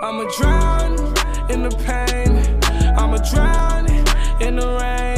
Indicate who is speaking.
Speaker 1: I'ma drown in the pain. I'ma drown in the rain.